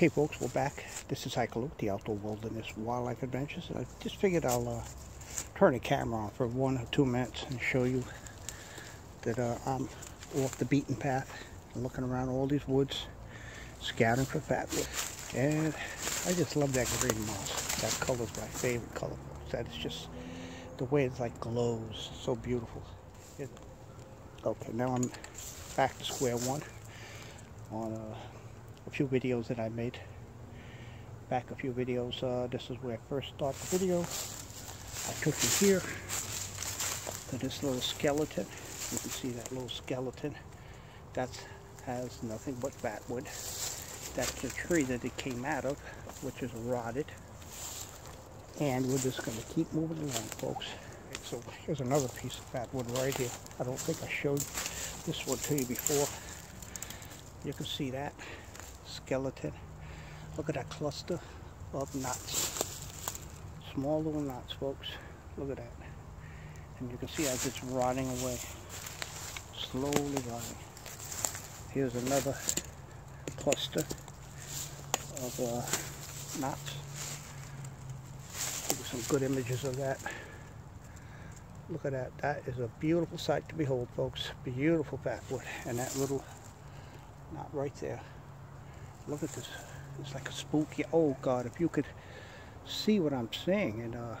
Okay folks, we're back. This is Hiker the Outdoor Wilderness Wildlife Adventures, and I just figured I'll uh, turn the camera on for one or two minutes and show you that uh, I'm off the beaten path looking around all these woods, scouting for fatwood. And I just love that green moss. That color is my favorite color. That is just the way it like glows, so beautiful. Okay, now I'm back to square one on uh, a few videos that I made. Back a few videos. Uh, this is where I first started the video. I took you here to this little skeleton. You can see that little skeleton. That has nothing but fatwood. That's the tree that it came out of, which is rotted. And we're just going to keep moving along, folks. So here's another piece of fatwood right here. I don't think I showed this one to you before. You can see that skeleton. Look at that cluster of knots. Small little knots, folks. Look at that. And you can see as it's rotting away. Slowly rotting. Here's another cluster of uh, knots. Give some good images of that. Look at that. That is a beautiful sight to behold, folks. Beautiful fatwood. And that little knot right there. Look at this. It's like a spooky. Oh God, if you could see what I'm seeing, and uh,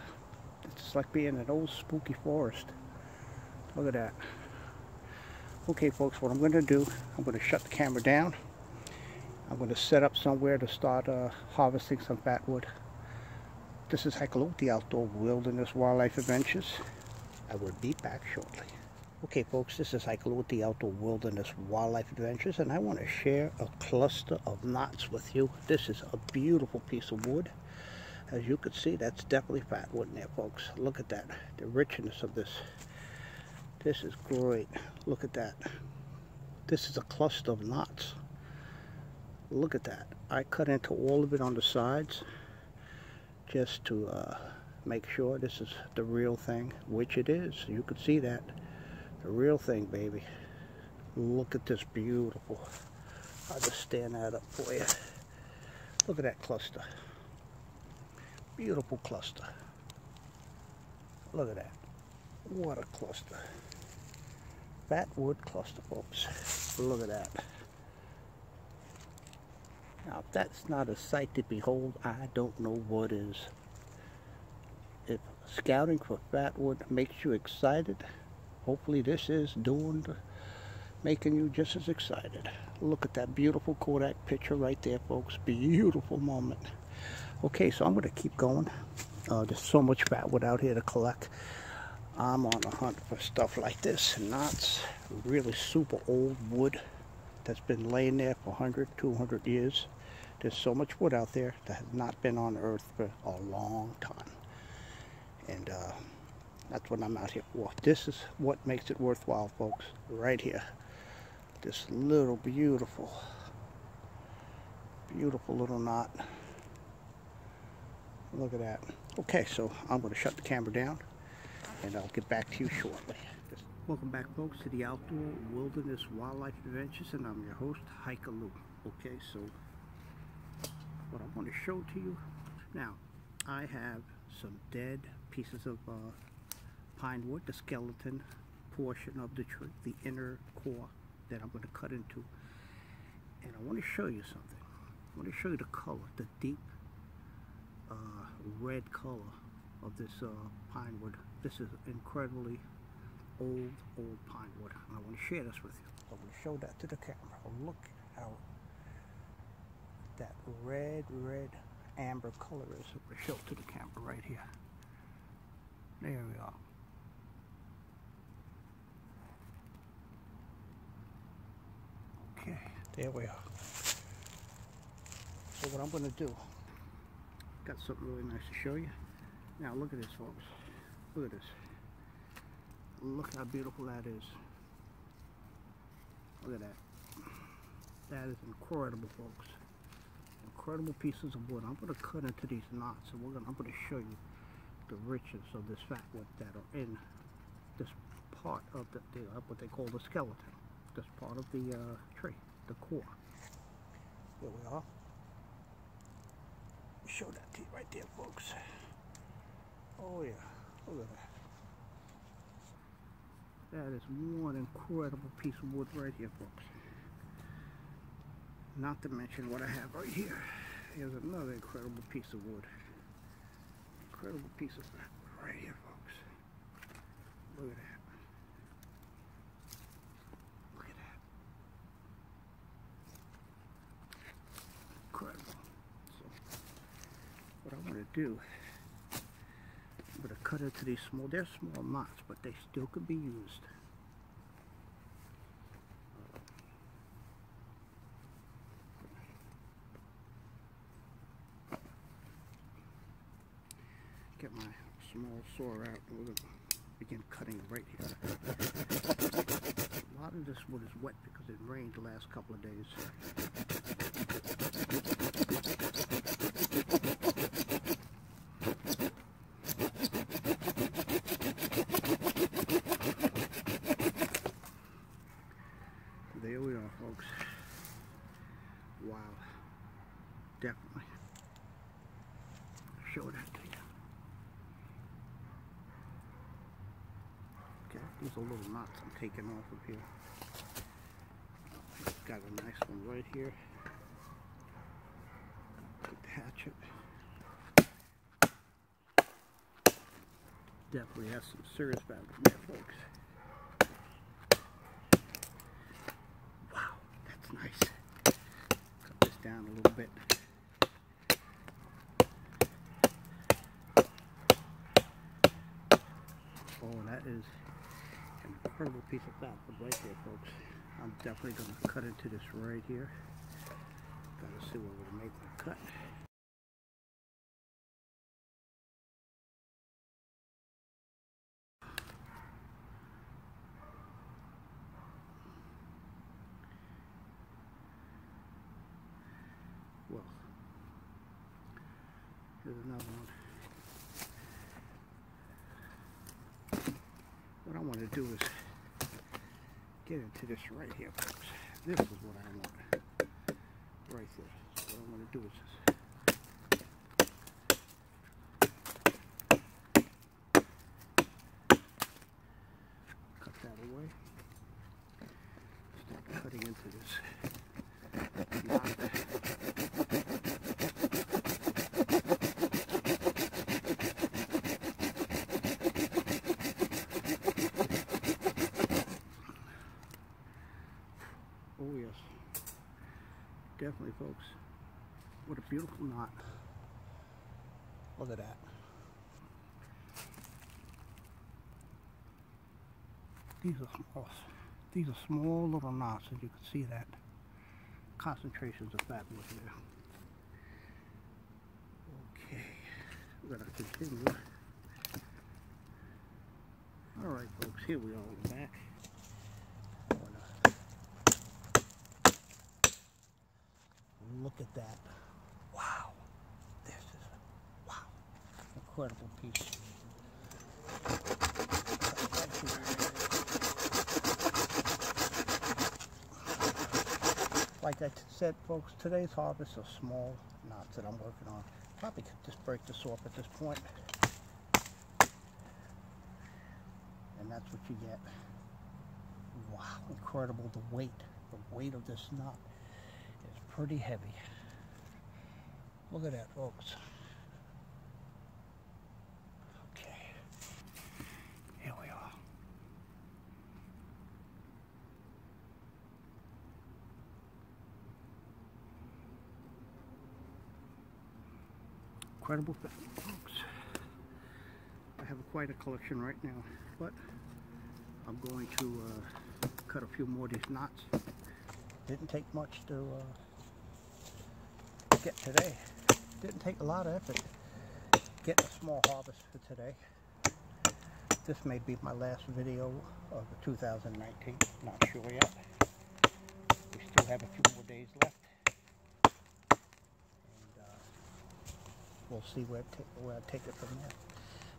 it's like being in an old spooky forest. Look at that. Okay, folks, what I'm going to do, I'm going to shut the camera down. I'm going to set up somewhere to start uh, harvesting some fatwood. This is Hiker Lou, the Outdoor Wilderness Wildlife Adventures. I will be back shortly. Okay folks, this is Hiker with the Outdoor Wilderness Wildlife Adventures and I want to share a cluster of knots with you. This is a beautiful piece of wood. As you can see, that's definitely fatwood in there folks. Look at that, the richness of this. This is great. Look at that. This is a cluster of knots. Look at that. I cut into all of it on the sides just to uh, make sure this is the real thing, which it is. You can see that. The real thing, baby. Look at this beautiful. I'll just stand that up for you. Look at that cluster. Beautiful cluster. Look at that. What a cluster. Fatwood cluster, folks. Look at that. Now, if that's not a sight to behold, I don't know what is. If scouting for fatwood makes you excited, hopefully this is doing making you just as excited. Look at that beautiful Kodak picture right there folks. Beautiful moment. Okay so I'm gonna keep going. Uh, there's so much fatwood out here to collect. I'm on a hunt for stuff like this. Knots really super old wood that's been laying there for 100 200 years. There's so much wood out there that has not been on earth for a long time. And uh, that's what I'm out here for. This is what makes it worthwhile, folks. Right here. This little beautiful, beautiful little knot. Look at that. Okay, so I'm going to shut the camera down and I'll get back to you shortly. Welcome back, folks, to the Outdoor Wilderness Wildlife Adventures, and I'm your host, Hiker Lou. Okay, so what I want to show to you now, I have some dead pieces of uh, pine wood, the skeleton portion of the tree, the inner core that I'm going to cut into. And I want to show you something. I want to show you the color, the deep uh, red color of this uh, pine wood. This is incredibly old, old pine wood. And I want to share this with you. I'm going to show that to the camera. Look how that red, red amber color is. I'm going to show it to the camera right here. There we are. There we are. So what I'm going to do, got something really nice to show you. Now look at this folks. Look at this. Look how beautiful that is. Look at that. That is incredible folks. Incredible pieces of wood. I'm going to cut into these knots and we're to, I'm going to show you the richness of this fatwood that are in this part of the, the what they call the skeleton. This part of the uh, tree the core. Here we are. show that to you right there, folks. Oh yeah, look at that. That is one incredible piece of wood right here, folks. Not to mention what I have right here. Here's another incredible piece of wood. Incredible piece of wood right here, folks. Look at that. Look at that. Incredible. So, what I want to do, I'm going to cut into these small, they're small knots, but they still could be used. Get my small saw out and we're going to begin cutting right here. A lot of this wood is wet because it rained the last couple of days. There we are, folks. Wow. Definitely. Show that to you. Okay, little knots I'm taking off of here. Got a nice one right here. The hatchet. Definitely has some serious value there, folks. Wow, that's nice. Cut this down a little bit. Oh, that is incredible piece of plywood right there, folks. I'm definitely going to cut into this right here. Gotta see where we're making a cut. Well, here's another one. What I want to do is get into this right here, folks. This is what I want. Right there. What I want to do is just cut that away. Start cutting into this knot. Oh yes. Definitely folks. What a beautiful knot. Look at that. These are small, these are small little knots as you can see that. Concentrations of fat wood there. Okay, we're gonna continue. Alright folks, here we are in the back. Look at that. Wow. This is, wow. Incredible piece. Like I said, folks, today's harvest are small knots that I'm working on. Probably could just break this off at this point. And that's what you get. Wow, incredible the weight, the weight of this knot is pretty heavy. Look at that, folks. Okay, here we are. Incredible folks. I have quite a collection right now, but I'm going to uh, cut a few more of these knots. Didn't take much to uh, get today. Didn't take a lot of effort getting a small harvest for today. This may be my last video of 2019. Not sure yet. We still have a few more days left. And uh, we'll see where, where I take it from there.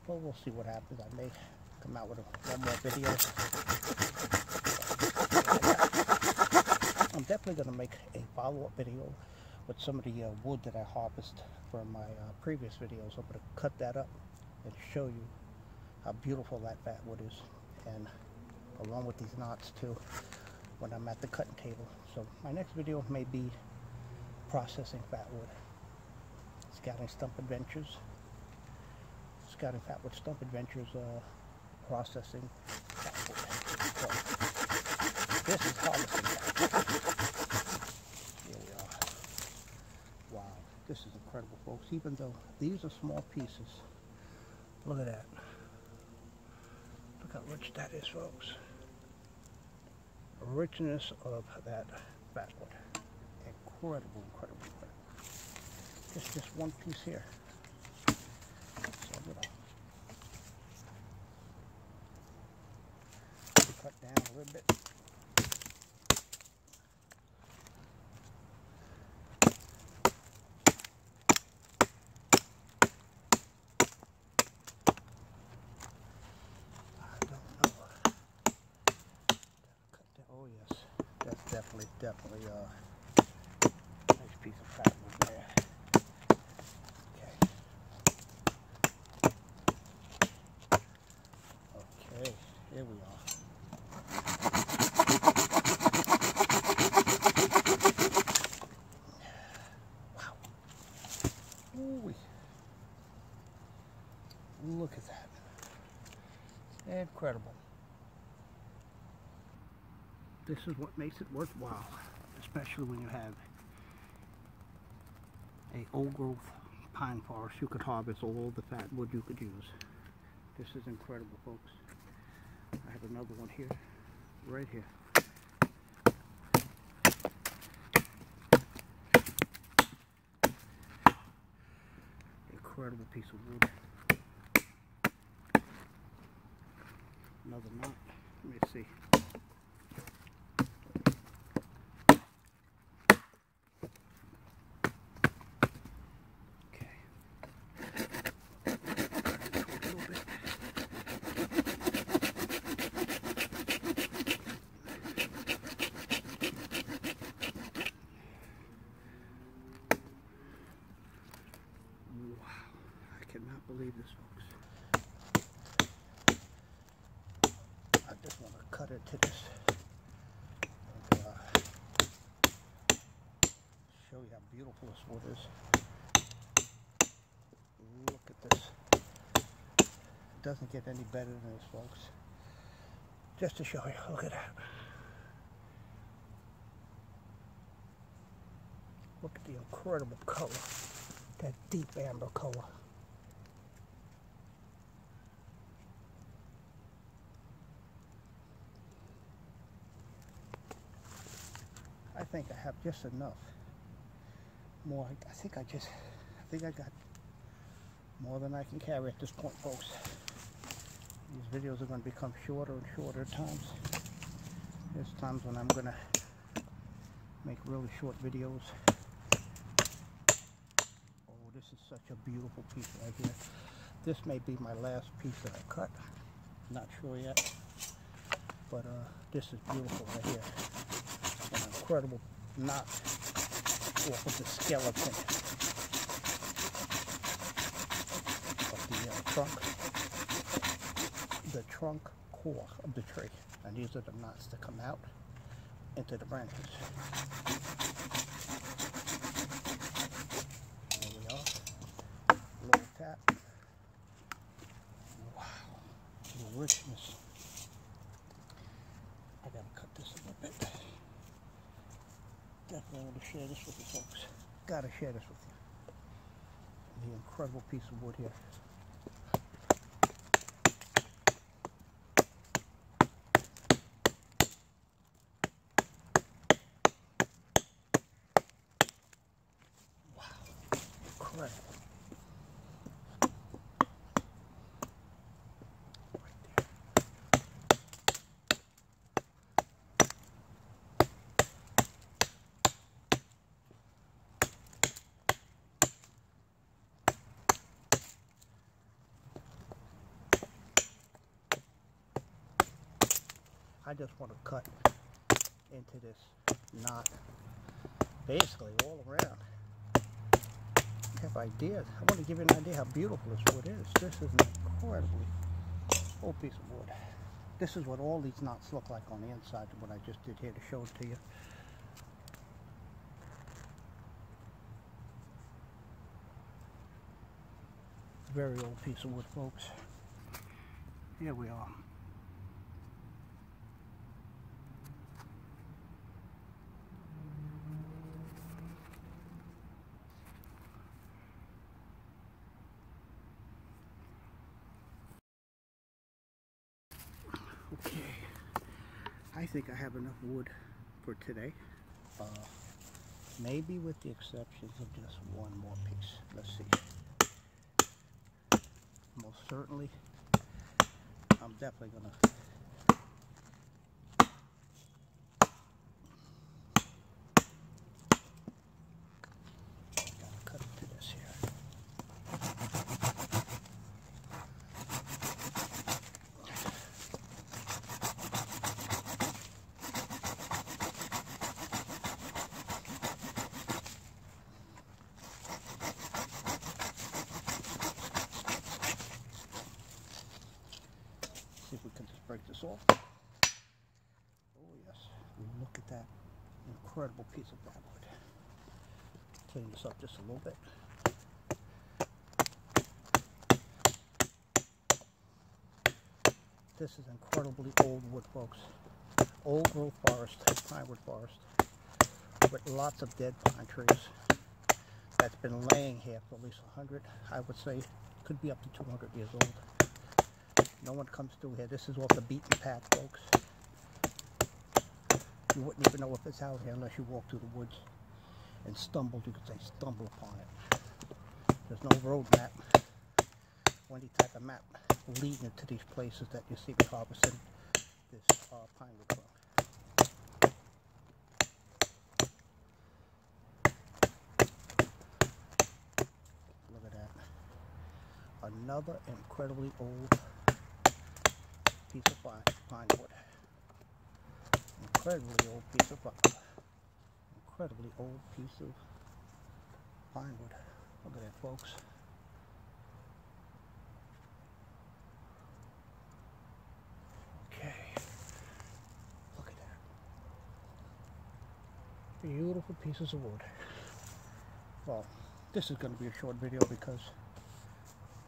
Well, we'll see what happens. I may come out with a, one more video. I'm definitely going to make a follow-up video with some of the uh, wood that I harvested from my uh, previous videos. I'm going to cut that up and show you how beautiful that fat wood is. And along with these knots too when I'm at the cutting table. So my next video may be processing fat wood. Scouting Stump Adventures. Scouting Fat Wood Stump Adventures uh, processing this is harvesting Here we are. Wow, this is incredible folks. Even though these are small pieces, look at that. Look how rich that is folks richness of that fatwood. Incredible, incredible. Just this one piece here. So I'm gonna cut down a little bit. definitely, definitely uh, nice piece of fat wood there. Okay. Okay, here we are. Wow. Ooh. Look at that. Incredible this is what makes it worthwhile, especially when you have a old growth pine forest. You could harvest all the fat wood you could use. This is incredible, folks. I have another one here, right here. Incredible piece of wood. Another knot. Let me see. believe this, folks. I just want to cut it to this. And, uh, show you how beautiful this wood is. Look at this. It doesn't get any better than this, folks. Just to show you, look at that. Look at the incredible color, that deep amber color. I think I have just enough. More, I think I just, I think I got more than I can carry at this point, folks. These videos are going to become shorter and shorter times. There's times when I'm going to make really short videos. Oh, this is such a beautiful piece right here. This may be my last piece that I cut. Not sure yet. But uh, this is beautiful right here incredible knot off of the skeleton of the uh, trunk, the trunk core of the tree. And these are the knots that come out into the branches. There we are. Little tap. Wow. The richness. I gotta cut this a little bit definitely want to share this with you folks. Gotta share this with you. The incredible piece of wood here. Wow, incredible. I just want to cut into this knot basically all around. I have ideas. I want to give you an idea how beautiful this wood is. This is an incredibly old piece of wood. This is what all these knots look like on the inside of what I just did here to show it to you. Very old piece of wood, folks. Here we are. I think I have enough wood for today. Uh, maybe with the exceptions of just one more piece. Let's see. Most certainly, I'm definitely gonna gotta cut it to this here. See if we Oh yes, look at that incredible piece of fatwood. Clean this up just a little bit. This is incredibly old wood, folks. Old growth forest, pine forest, with lots of dead pine trees that's been laying here for at least 100, I would say, could be up to 200 years old. No one comes through here. This is off the beaten path, folks. You wouldn't even know if it's out here unless you walk through the woods and stumbled. You could say stumble upon it. There's no road map or any type of map leading to these places that you see me harvesting this uh, pine wood from. Look at that. Another incredibly old piece of pine, wood. Incredibly old piece of pine. Incredibly old piece of pine wood. Look at that, folks. Okay. Look at that. Beautiful pieces of wood. Well, this is going to be a short video because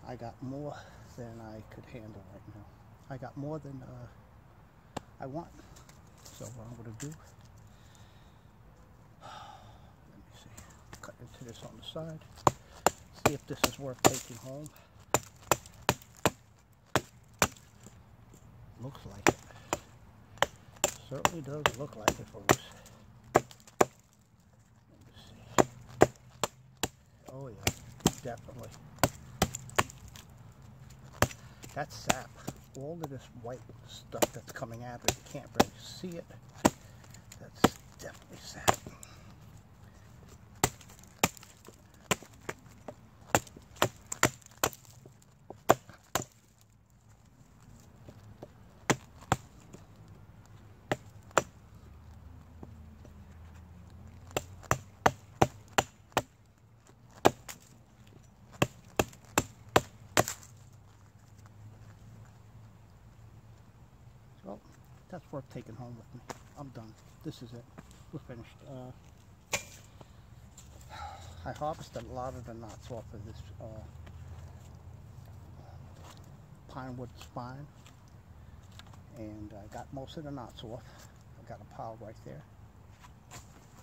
I got more than I could handle right now. I got more than uh, I want. So what I'm going to do, let me see, cut into this on the side, see if this is worth taking home. Looks like it. Certainly does look like it, folks. Oh yeah, definitely. That's sap. All of this white stuff that's coming out of it, you can't really see it. That's definitely sap. Well, that's worth taking home with me. I'm done. This is it. We're finished. Uh, I harvested a lot of the knots off of this uh, pine wood spine. And I got most of the knots off. I got a pile right there.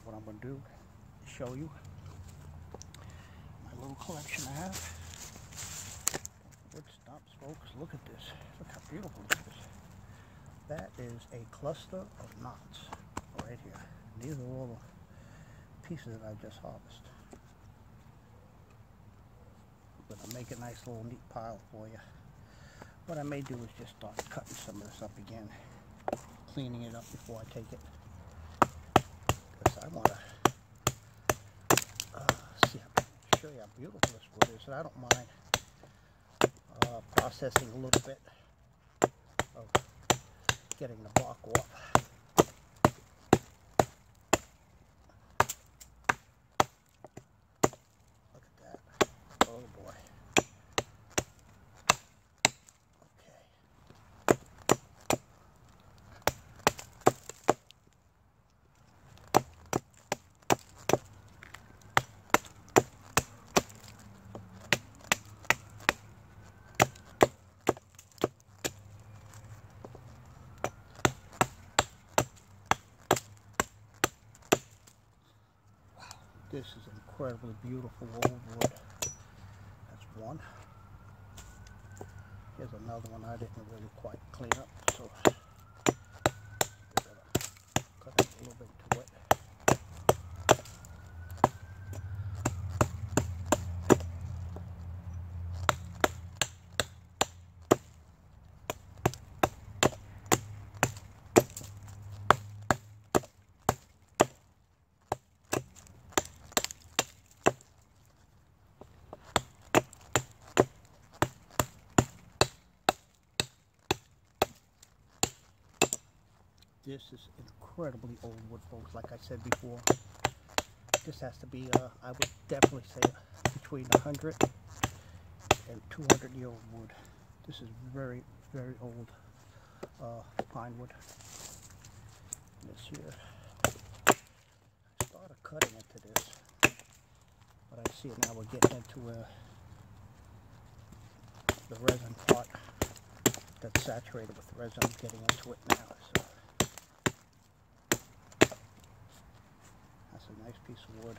What I'm going to do is show you my little collection I have. Wood stumps, folks. Look at this. Look how beautiful this is. That is a cluster of knots right here. These are all the pieces that I just harvested. But I'll make a nice little neat pile for you. What I may do is just start cutting some of this up again, cleaning it up before I take it. Because I want to uh, see, show you how beautiful this wood is. And I don't mind uh, processing a little bit of getting the bark off. Look at that. This is incredibly beautiful old wood. That's one. Here's another one I didn't really quite clean up, so cut it a little bit to it. This is incredibly old wood, folks. Like I said before, this has to be, uh, I would definitely say, between 100 and 200 year old wood. This is very, very old uh, pine wood. This here, I started cutting into this, but I see it now we're getting into uh, the resin part that's saturated with resin. Getting into it now. So. That's a nice piece of wood.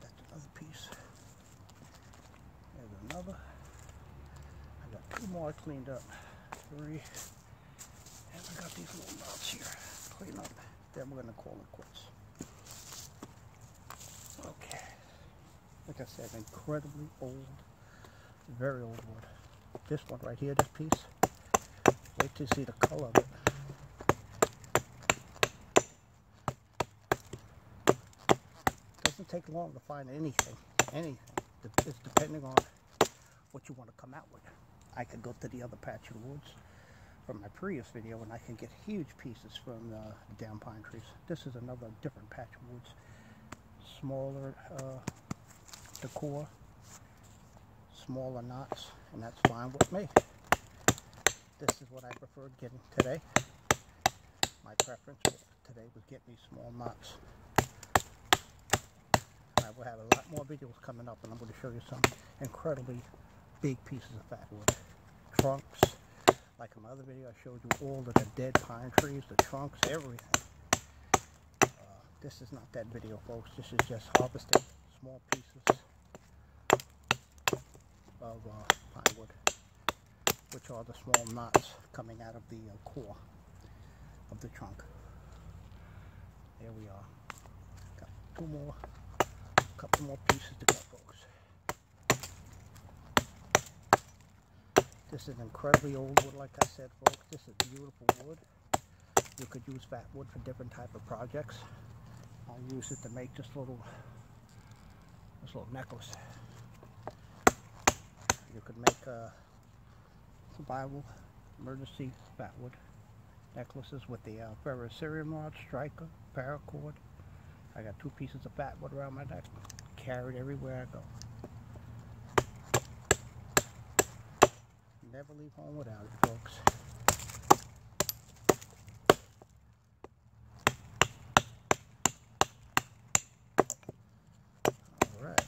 That's another piece. There's another. Got two more cleaned up. Three. And I got these little knots here. Then we're gonna call it quits. Okay. Like I said, incredibly old, very old wood. This one right here, this piece. Wait to see the color of it. Doesn't take long to find anything. Anything. It's depending on what you want to come out with. I could go to the other patch of woods from my previous video and I can get huge pieces from the, down pine trees. This is another different patch of woods. Smaller uh, decor, smaller knots, and that's fine with me. This is what I preferred getting today. My preference today was get me small knots. I will have a lot more videos coming up and I'm going to show you some incredibly big pieces of fat wood. Trunks, like in my other video, I showed you all of the dead pine trees, the trunks, everything. Uh, this is not that video, folks. This is just harvesting small pieces of uh, pine wood, which are the small knots coming out of the uh, core of the trunk. There we are. Got two more, couple more pieces to go, folks. This is incredibly old wood, like I said, folks. This is beautiful wood. You could use fat wood for different type of projects. I'll use it to make this little this little necklace. You could make a survival emergency fat wood necklaces with the uh, ferrocerium rod, striker, paracord. I got two pieces of fat wood around my neck, carried everywhere I go. Never leave home without it, folks. All right.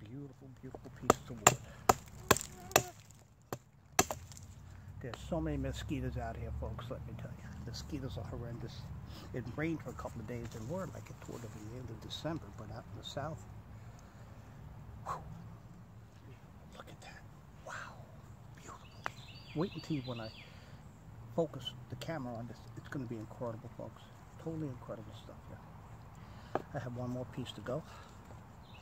Beautiful, beautiful pieces of wood. There's so many mosquitoes out here, folks, let me tell you. Mosquitoes are horrendous. It rained for a couple of days and we're like it toward the end of December, but out in the south, Look at that. Wow. Beautiful. Wait until when I focus the camera on this. It's going to be incredible, folks. Totally incredible stuff here. I have one more piece to go.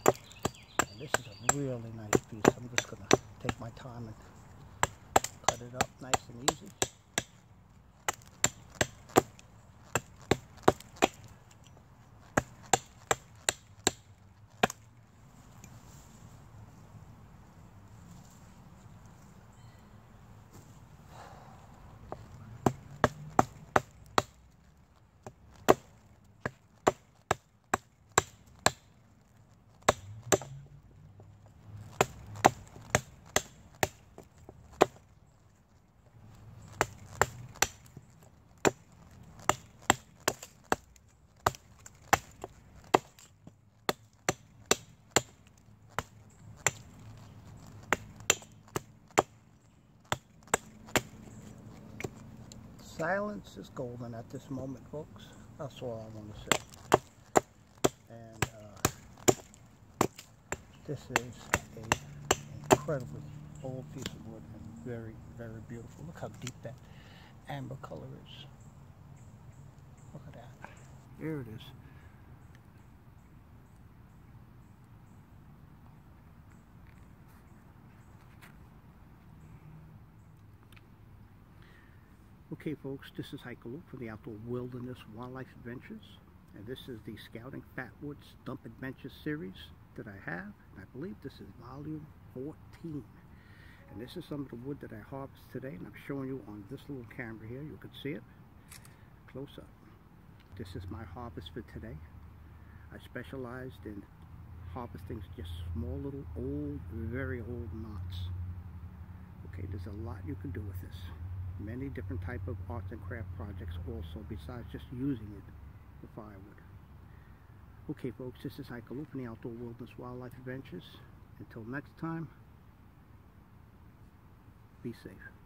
And this is a really nice piece. I'm just going to take my time and cut it up nice and easy. Silence is golden at this moment, folks. That's all I want to say. And uh, this is an incredibly old piece of wood and very, very beautiful. Look how deep that amber color is. Look at that. There it is. Okay folks, this is Hiker Luke from the Outdoor Wilderness Wildlife Adventures and this is the Scouting Fatwoods Stump Adventures series that I have and I believe this is volume 14 and this is some of the wood that I harvested today and I'm showing you on this little camera here you can see it. Close up. This is my harvest for today. I specialized in harvesting just small little old very old knots. Okay there's a lot you can do with this many different type of arts and craft projects also besides just using it for firewood. Okay folks, this is Hiker Lou from the Outdoor Wilderness Wildlife Adventures. Until next time, be safe.